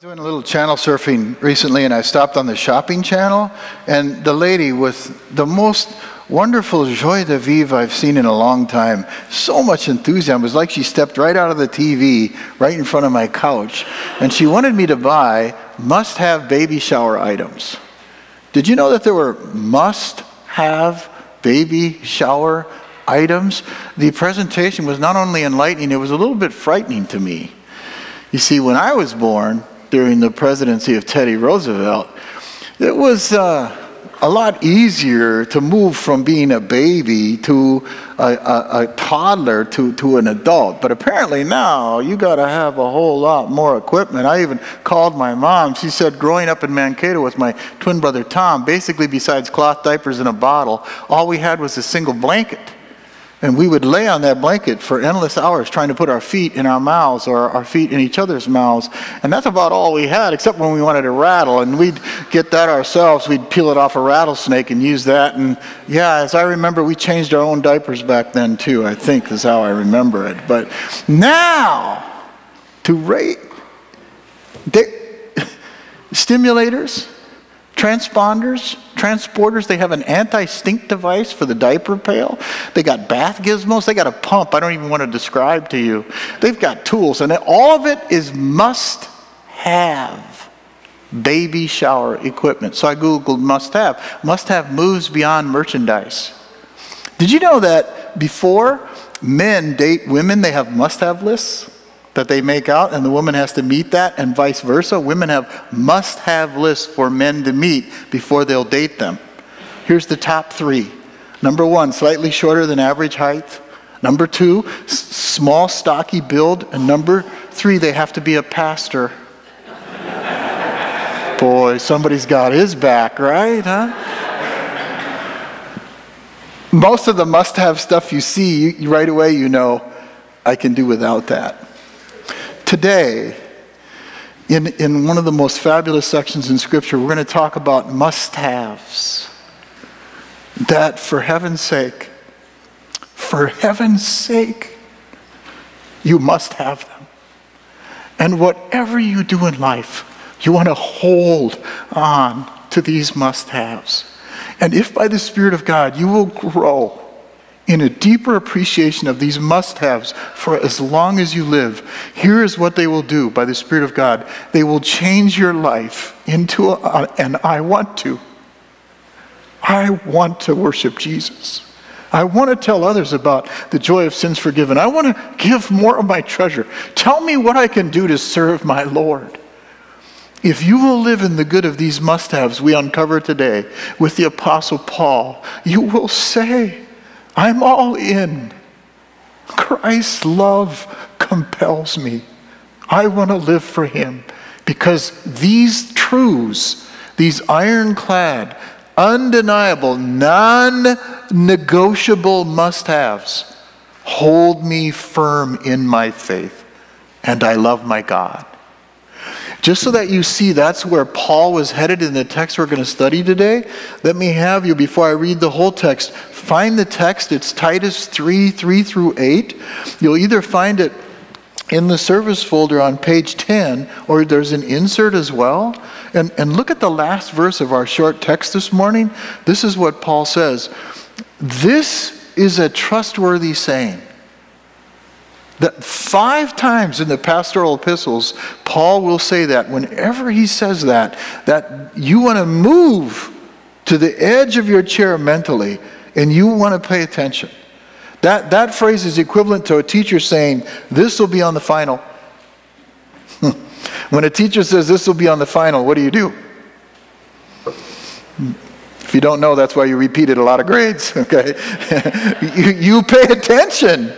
doing a little channel surfing recently and I stopped on the shopping channel and the lady with the most wonderful joie de vivre I've seen in a long time. So much enthusiasm. It was like she stepped right out of the TV right in front of my couch and she wanted me to buy must have baby shower items. Did you know that there were must have baby shower items? The presentation was not only enlightening, it was a little bit frightening to me. You see, when I was born, during the presidency of Teddy Roosevelt, it was uh, a lot easier to move from being a baby to a, a, a, toddler to, to an adult. But apparently now you got to have a whole lot more equipment. I even called my mom. She said, growing up in Mankato with my twin brother Tom, basically besides cloth diapers in a bottle, all we had was a single blanket. And we would lay on that blanket for endless hours trying to put our feet in our mouths or our feet in each other's mouths. And that's about all we had, except when we wanted to rattle. And we'd get that ourselves. We'd peel it off a rattlesnake and use that. And yeah, as I remember, we changed our own diapers back then too, I think is how I remember it. But now, to rate, stimulators, transponders, transporters. They have an anti-stink device for the diaper pail. They got bath gizmos. They got a pump I don't even want to describe to you. They've got tools, and all of it is must have baby shower equipment. So I Googled must have. Must have moves beyond merchandise. Did you know that before men date women, they have must have lists? That they make out, and the woman has to meet that, and vice versa. Women have must have lists for men to meet before they'll date them. Here's the top three number one, slightly shorter than average height. Number two, small, stocky build. And number three, they have to be a pastor. Boy, somebody's got his back, right? Huh? Most of the must have stuff you see, you, right away you know, I can do without that. Today, in, in one of the most fabulous sections in Scripture, we're going to talk about must haves. That, for heaven's sake, for heaven's sake, you must have them. And whatever you do in life, you want to hold on to these must haves. And if by the Spirit of God you will grow in a deeper appreciation of these must haves for as long as you live, here is what they will do by the Spirit of God. They will change your life into a, and I want to. I want to worship Jesus. I want to tell others about the joy of sins forgiven. I want to give more of my treasure. Tell me what I can do to serve my Lord. If you will live in the good of these must haves we uncover today with the Apostle Paul, you will say, I'm all in. Christ's love compels me. I want to live for Him because these truths, these ironclad, undeniable, non negotiable must haves, hold me firm in my faith, and I love my God. Just so that you see that's where Paul was headed in the text we're going to study today, let me have you, before I read the whole text, find the text. It's Titus 3 3 through 8. You'll either find it in the service folder on page 10, or there's an insert as well. And, and look at the last verse of our short text this morning. This is what Paul says This is a trustworthy saying. That five times in the pastoral epistles, Paul will say that whenever he says that, that you want to move to the edge of your chair mentally and you want to pay attention. That, that phrase is equivalent to a teacher saying, This will be on the final. when a teacher says, This will be on the final, what do you do? If you don't know, that's why you repeated a lot of grades, okay? you, you pay attention.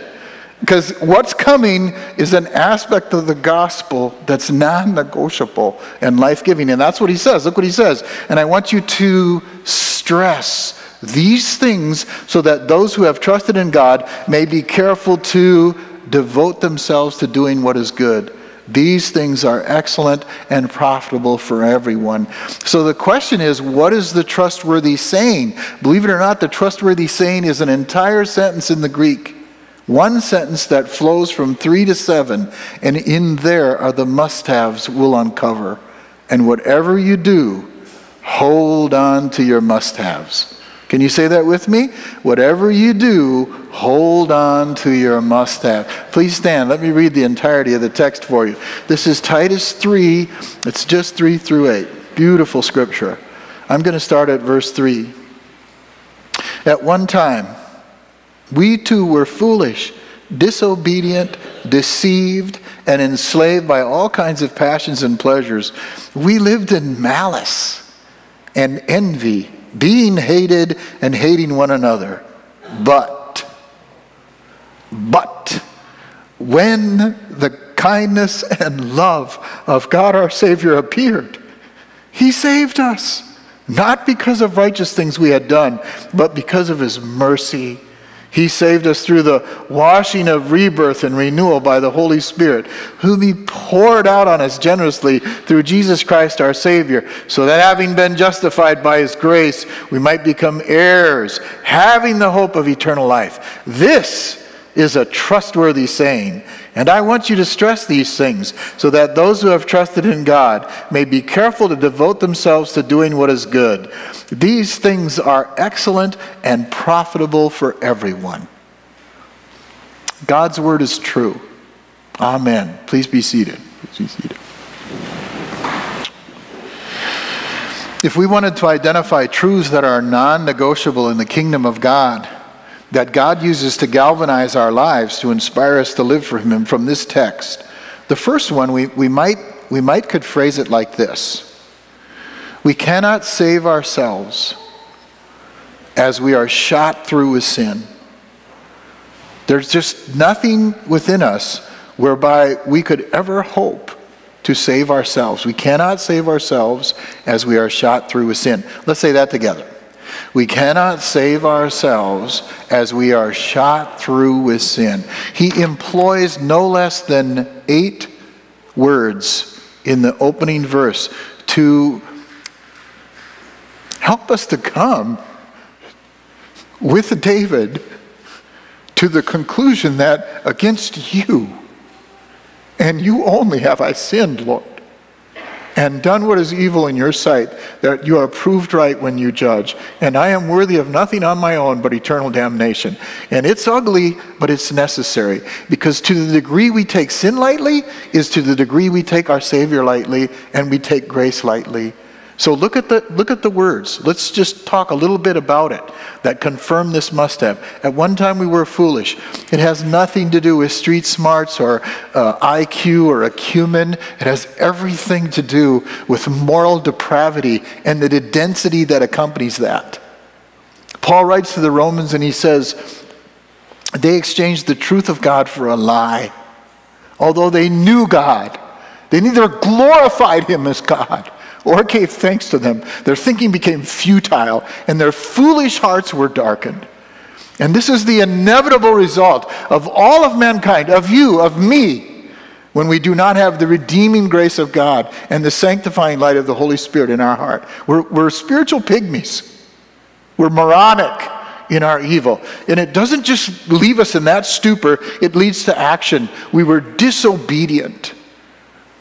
Because what's coming is an aspect of the gospel that's non negotiable and life giving. And that's what he says. Look what he says. And I want you to stress these things so that those who have trusted in God may be careful to devote themselves to doing what is good. These things are excellent and profitable for everyone. So the question is, what is the trustworthy saying? Believe it or not, the trustworthy saying is an entire sentence in the Greek One sentence that flows from three to seven, and in there are the must haves we'll uncover. And whatever you do, hold on to your must haves. Can you say that with me? Whatever you do, hold on to your must have. Please stand. Let me read the entirety of the text for you. This is Titus 3. It's just 3 through 8. Beautiful scripture. I'm going to start at verse 3. At one time, we too were foolish, disobedient, deceived, and enslaved by all kinds of passions and pleasures. We lived in malice and envy, being hated and hating one another. But, but, when the kindness and love of God our Savior appeared, He saved us, not because of righteous things we had done, but because of His mercy he saved us through the washing of rebirth and renewal by the Holy Spirit, whom He poured out on us generously through Jesus Christ our Savior, so that having been justified by His grace, we might become heirs, having the hope of eternal life. This is a trustworthy saying. And I want you to stress these things so that those who have trusted in God may be careful to devote themselves to doing what is good. These things are excellent and profitable for everyone. God's word is true. Amen. Please be seated. Please be seated. If we wanted to identify truths that are non negotiable in the kingdom of God, that God uses to galvanize our lives to inspire us to live for Him from this text. The first one, we, we, might, we might could phrase it like this We cannot save ourselves as we are shot through with sin. There's just nothing within us whereby we could ever hope to save ourselves. We cannot save ourselves as we are shot through with sin. Let's say that together. We cannot save ourselves as we are shot through with sin. He employs no less than eight words in the opening verse to help us to come with David to the conclusion that against you and you only have I sinned, Lord and done what is evil in your sight, that you are proved right when you judge. And I am worthy of nothing on my own but eternal damnation. And it's ugly, but it's necessary. Because to the degree we take sin lightly is to the degree we take our Savior lightly and we take grace lightly. So look at the look at the words. Let's just talk a little bit about it that confirm this must have. At one time we were foolish. It has nothing to do with street smarts or uh, IQ or acumen. It has everything to do with moral depravity and the density that accompanies that. Paul writes to the Romans and he says, they exchanged the truth of God for a lie. Although they knew God, they neither glorified him as God or gave thanks to them. Their thinking became futile, and their foolish hearts were darkened. And this is the inevitable result of all of mankind, of you, of me, when we do not have the redeeming grace of God and the sanctifying light of the Holy Spirit in our heart. We're, we're spiritual pygmies. We're moronic in our evil. And it doesn't just leave us in that stupor, it leads to action. We were disobedient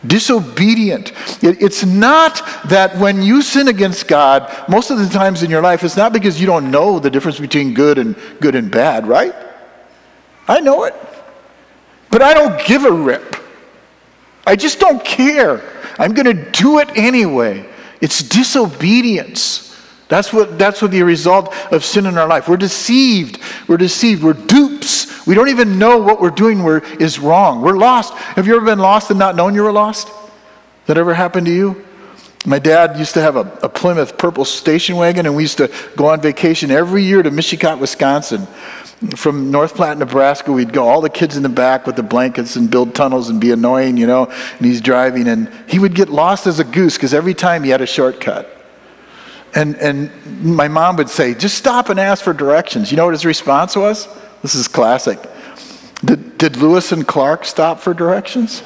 disobedient. it's not that when you sin against God, most of the times in your life, it's not because you don't know the difference between good and good and bad, right? I know it. But I don't give a rip. I just don't care. I'm going to do it anyway. It's disobedience. That's what, that's what the result of sin in our life. We're deceived. We're deceived. We're dupes. We don't even know what we're doing we're, is wrong. We're lost. Have you ever been lost and not known you were lost? That ever happened to you? My dad used to have a, a Plymouth purple station wagon, and we used to go on vacation every year to Mishicot, Wisconsin. From North Platte, Nebraska, we'd go, all the kids in the back with the blankets and build tunnels and be annoying, you know. And he's driving, and he would get lost as a goose because every time he had a shortcut. And, and my mom would say, just stop and ask for directions. You know what his response was? This is classic. Did, did Lewis and Clark stop for directions?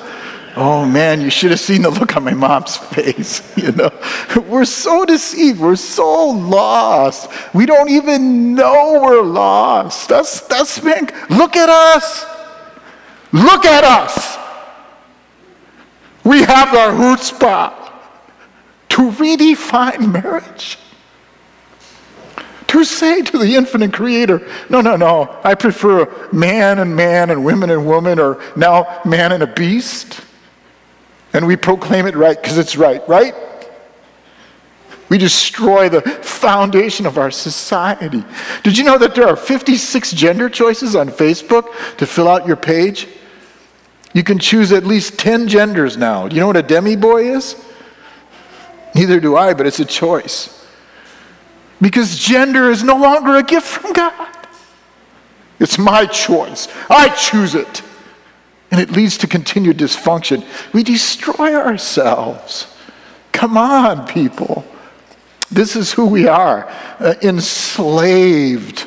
Oh man, you should have seen the look on my mom's face. You know, we're so deceived. We're so lost. We don't even know we're lost. That's that's man. Look at us. Look at us. We have our chutzpah to redefine marriage. Say to the infinite creator, no, no, no, I prefer man and man and women and woman, or now man and a beast. And we proclaim it right because it's right, right? We destroy the foundation of our society. Did you know that there are 56 gender choices on Facebook to fill out your page? You can choose at least 10 genders now. Do you know what a demi boy is? Neither do I, but it's a choice. Because gender is no longer a gift from God. It's my choice. I choose it. And it leads to continued dysfunction. We destroy ourselves. Come on, people. This is who we are uh, enslaved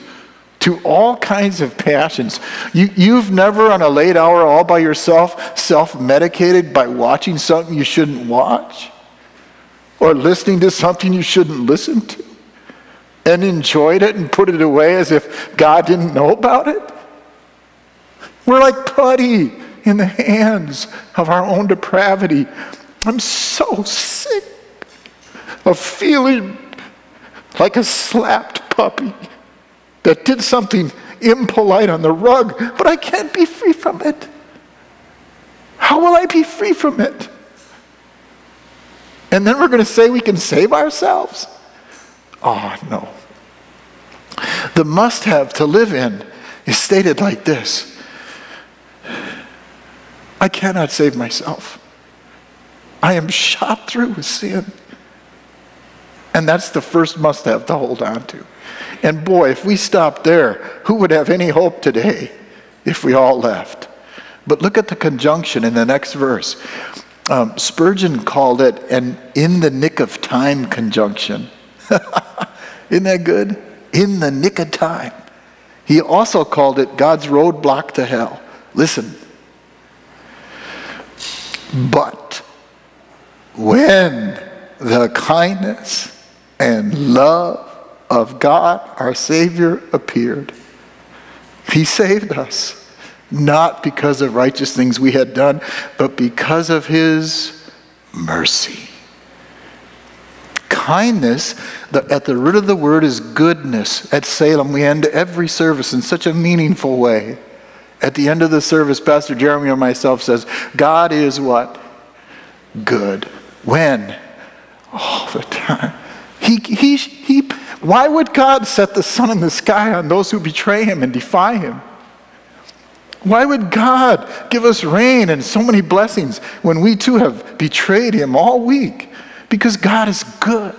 to all kinds of passions. You, you've never, on a late hour, all by yourself, self medicated by watching something you shouldn't watch or listening to something you shouldn't listen to and enjoyed it and put it away as if God didn't know about it. We're like putty in the hands of our own depravity. I'm so sick of feeling like a slapped puppy that did something impolite on the rug, but I can't be free from it. How will I be free from it? And then we're going to say we can save ourselves? Oh, no. The must have to live in is stated like this I cannot save myself. I am shot through with sin. And that's the first must have to hold on to. And boy, if we stopped there, who would have any hope today if we all left? But look at the conjunction in the next verse. Um, Spurgeon called it an in the nick of time conjunction. Isn't that good? In the nick of time. He also called it God's roadblock to hell. Listen, but when the kindness and love of God, our Savior, appeared, He saved us, not because of righteous things we had done, but because of His mercy. Kindness, the, at the root of the word is goodness. At Salem, we end every service in such a meaningful way. At the end of the service, Pastor Jeremy or myself says, God is what? Good. When? All the time. He, he, he, why would God set the sun in the sky on those who betray him and defy him? Why would God give us rain and so many blessings when we too have betrayed him all week? Because God is good.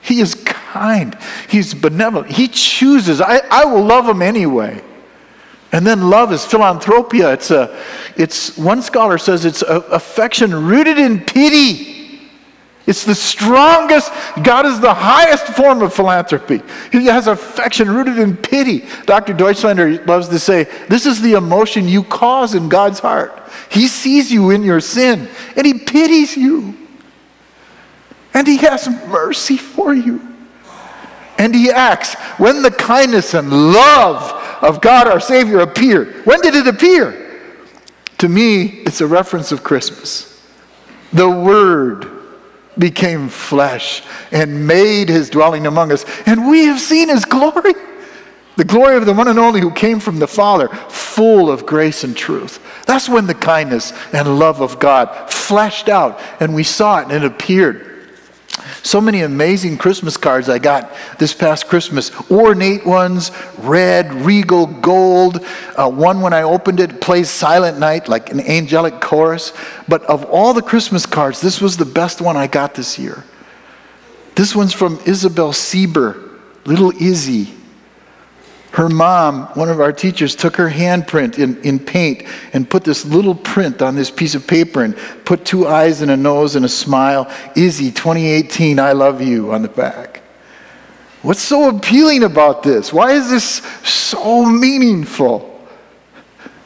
He is kind. He's benevolent. He chooses. I, I will love him anyway. And then love is philanthropia. It's a, it's one scholar says it's affection rooted in pity. It's the strongest. God is the highest form of philanthropy. He has affection rooted in pity. Dr. Deutschlander loves to say, this is the emotion you cause in God's heart. He sees you in your sin and he pities you. And he has mercy for you. And he acts when the kindness and love of God our Savior appeared. When did it appear? To me, it's a reference of Christmas. The Word became flesh and made his dwelling among us, and we have seen his glory. The glory of the one and only who came from the Father, full of grace and truth. That's when the kindness and love of God fleshed out, and we saw it and it appeared. So many amazing Christmas cards I got this past Christmas. Ornate ones, red, regal, gold. Uh, one, when I opened it, plays Silent Night like an angelic chorus. But of all the Christmas cards, this was the best one I got this year. This one's from Isabel Sieber, Little Izzy her mom, one of our teachers, took her handprint in, in paint and put this little print on this piece of paper and put two eyes and a nose and a smile. Izzy, 2018, I love you on the back. What's so appealing about this? Why is this so meaningful?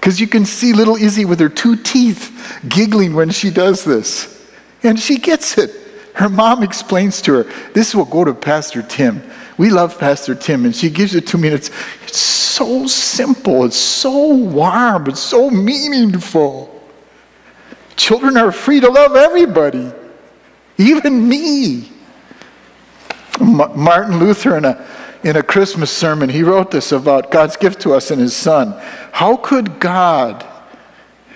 Because you can see little Izzy with her two teeth giggling when she does this. And she gets it. Her mom explains to her, This will go to Pastor Tim. We love Pastor Tim. And she gives it to me, and it's, it's so simple, it's so warm, it's so meaningful. Children are free to love everybody, even me. Martin Luther, in a, in a Christmas sermon, he wrote this about God's gift to us in his Son. How could God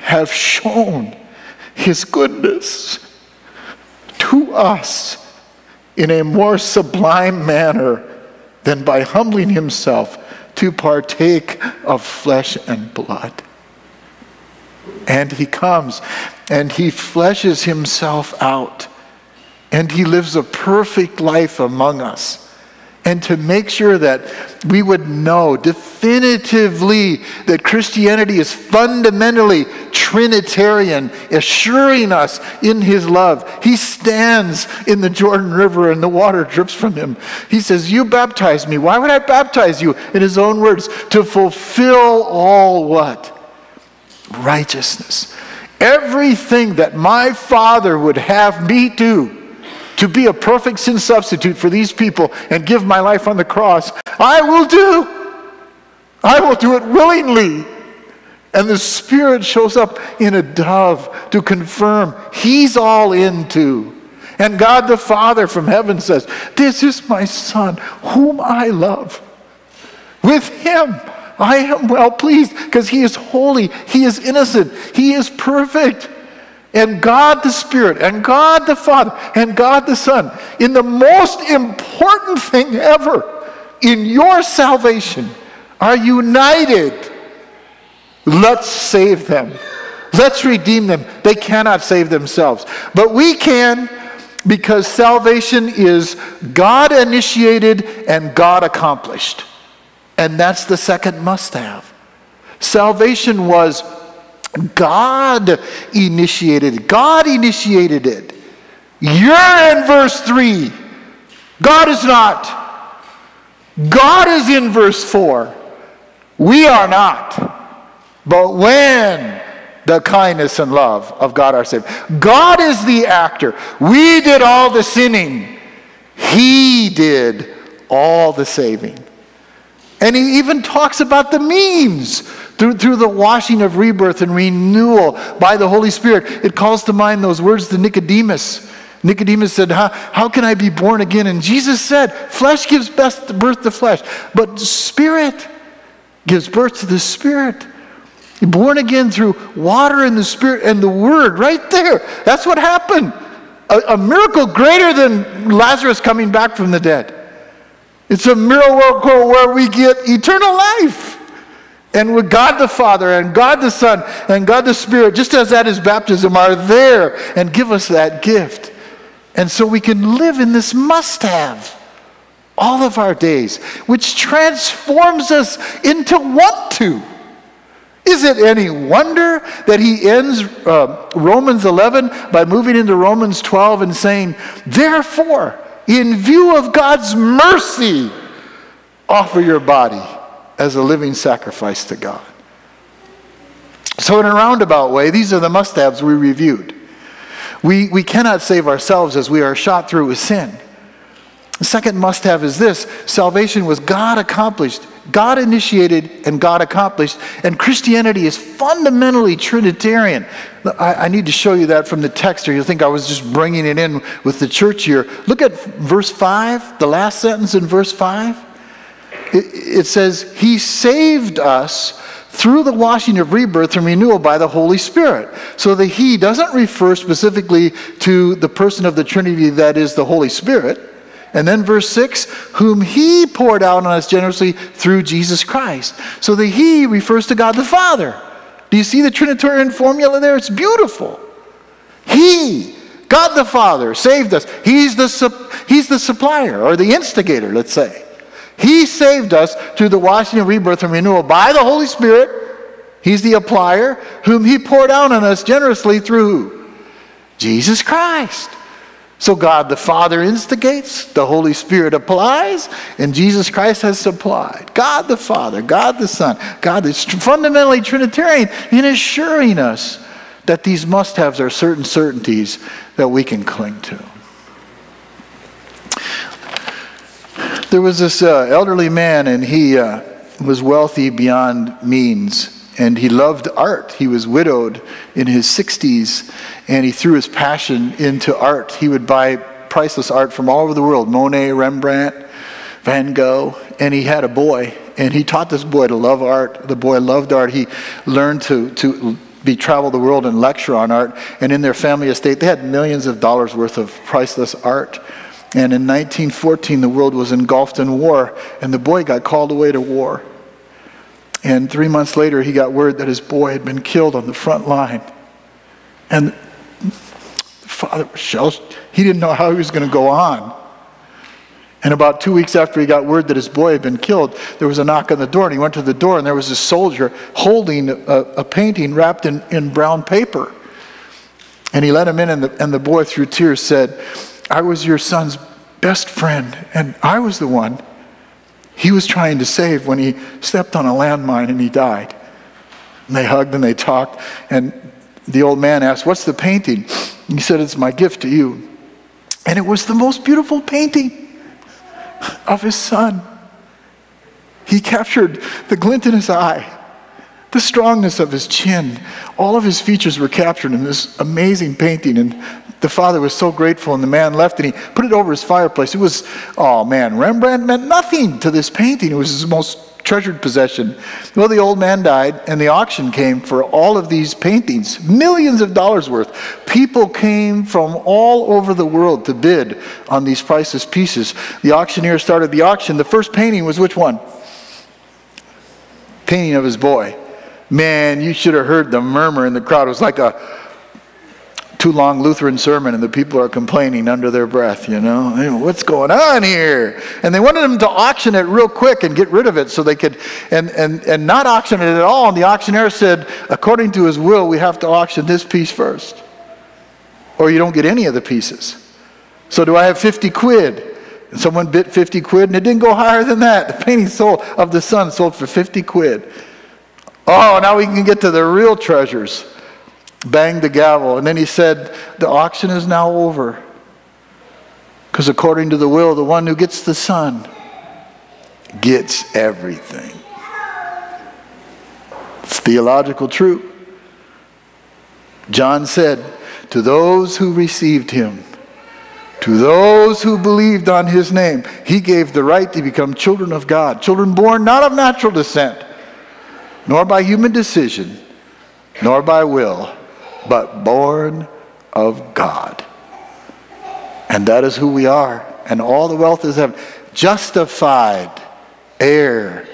have shown his goodness to us in a more sublime manner than by humbling himself to partake of flesh and blood? And he comes and he fleshes himself out and he lives a perfect life among us. And to make sure that we would know definitively that Christianity is fundamentally Trinitarian, assuring us in his love. He stands in the Jordan River and the water drips from him. He says, You baptize me. Why would I baptize you? In his own words, to fulfill all what? Righteousness. Everything that my Father would have me do to be a perfect sin substitute for these people and give my life on the cross, I will do. I will do it willingly. And the Spirit shows up in a dove to confirm He's all into. And God the Father from heaven says, This is my Son, whom I love. With Him I am well pleased because He is holy, He is innocent, He is perfect and God the Spirit and God the Father and God the Son in the most important thing ever in your salvation are united. Let's save them. Let's redeem them. They cannot save themselves, but we can because salvation is God initiated and God accomplished. And that's the second must have. Salvation was God initiated. God initiated it. You're in verse 3. God is not. God is in verse 4. We are not. But when the kindness and love of God are saved. God is the actor. We did all the sinning. He did all the saving. And he even talks about the means through, through the washing of rebirth and renewal by the Holy Spirit. It calls to mind those words to Nicodemus. Nicodemus said, how, how can I be born again? And Jesus said, Flesh gives best birth to flesh, but spirit gives birth to the spirit. Born again through water and the spirit and the word, right there. That's what happened. A, a miracle greater than Lazarus coming back from the dead. It's a miracle where we get eternal life. And with God the Father and God the Son and God the Spirit, just as at his baptism, are there and give us that gift. And so we can live in this must have all of our days, which transforms us into want to. Is it any wonder that he ends uh, Romans 11 by moving into Romans 12 and saying, Therefore, in view of God's mercy, offer your body as a living sacrifice to God. So, in a roundabout way, these are the must haves we reviewed. We, we cannot save ourselves as we are shot through with sin. The second must have is this salvation was God accomplished God initiated and God accomplished. And Christianity is fundamentally Trinitarian. I, I, need to show you that from the text, or you'll think I was just bringing it in with the church here. Look at verse 5, the last sentence in verse 5. It, it says, He saved us through the washing of rebirth and renewal by the Holy Spirit. So the He doesn't refer specifically to the person of the Trinity that is the Holy Spirit. And then verse 6, whom he poured out on us generously through Jesus Christ. So the he refers to God the Father. Do you see the Trinitarian formula there? It's beautiful. He, God the Father, saved us. He's the, he's the supplier or the instigator, let's say. He saved us through the washing of rebirth and renewal by the Holy Spirit. He's the applier, whom he poured out on us generously through Jesus Christ. So God the Father instigates, the Holy Spirit applies, and Jesus Christ has supplied. God the Father, God the Son, God is fundamentally Trinitarian in assuring us that these must haves are certain certainties that we can cling to. There was this uh, elderly man, and he uh, was wealthy beyond means and he loved art. He was widowed in his 60s, and he threw his passion into art. He would buy priceless art from all over the world Monet, Rembrandt, Van Gogh, and he had a boy, and he taught this boy to love art. The boy loved art. He learned to, to be travel the world and lecture on art, and in their family estate, they had millions of dollars worth of priceless art. And in 1914, the world was engulfed in war, and the boy got called away to war. And three months later, he got word that his boy had been killed on the front line. And the father was shell He didn't know how he was going to go on. And about two weeks after he got word that his boy had been killed, there was a knock on the door, and he went to the door, and there was a soldier holding a, a painting wrapped in, in brown paper. And he let him in, and the, and the boy, through tears, said, I was your son's best friend, and I was the one he was trying to save when he stepped on a landmine and he died. And they hugged and they talked. And the old man asked, What's the painting? And he said, It's my gift to you. And it was the most beautiful painting of his son. He captured the glint in his eye, the strongness of his chin. All of his features were captured in this amazing painting. And the father was so grateful, and the man left and he put it over his fireplace. It was, oh man, Rembrandt meant nothing to this painting. It was his most treasured possession. Well, the old man died, and the auction came for all of these paintings, millions of dollars worth. People came from all over the world to bid on these priceless pieces. The auctioneer started the auction. The first painting was which one? Painting of his boy. Man, you should have heard the murmur in the crowd. It was like a too long Lutheran sermon and the people are complaining under their breath, you know, what's going on here? And they wanted them to auction it real quick and get rid of it so they could, and, and, and not auction it at all. And the auctioneer said, according to his will, we have to auction this piece first, or you don't get any of the pieces. So do I have 50 quid? And someone bid 50 quid and it didn't go higher than that. The painting sold of the son sold for 50 quid. Oh, now we can get to the real treasures banged the gavel, and then he said, The auction is now over. Because according to the will, the one who gets the son gets everything. It's theological truth. John said, To those who received him, to those who believed on his name, he gave the right to become children of God, children born not of natural descent, nor by human decision, nor by will but born of God. And that is who we are. And all the wealth is heaven. Justified, heir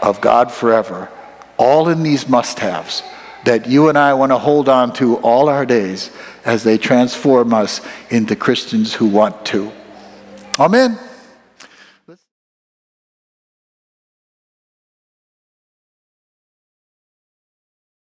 of God forever. All in these must haves that you and I want to hold on to all our days as they transform us into Christians who want to. Amen.